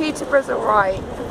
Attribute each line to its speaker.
Speaker 1: Peterborough's alright.